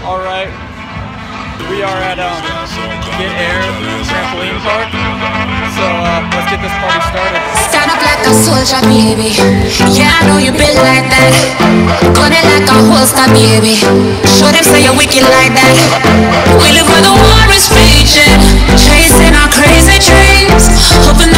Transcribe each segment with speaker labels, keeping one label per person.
Speaker 1: All right. We are at um, Get Air Trampoline Park. So uh, let's get this party started.
Speaker 2: Stand up like a soldier, baby. Yeah, I know you been like that. Gun it like a holster, baby. Show them say you're wicked like that. We live where the war is raging, chasing our crazy dreams, hoping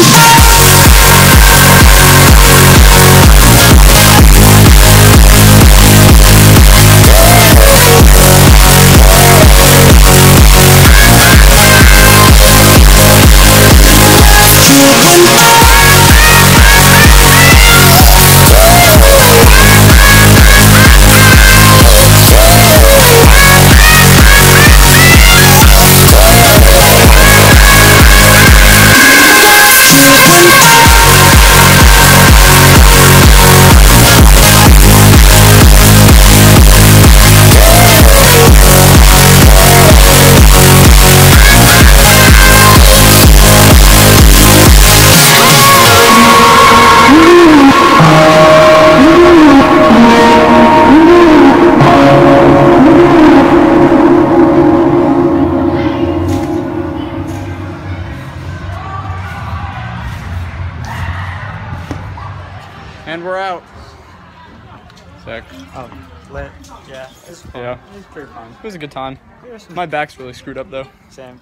Speaker 2: Tonight
Speaker 1: And we're out. Sick.
Speaker 3: Oh, lit. Yeah, it's fun.
Speaker 1: Yeah.
Speaker 3: It's pretty fun.
Speaker 1: It was a good time. My back's really screwed up though.
Speaker 3: same.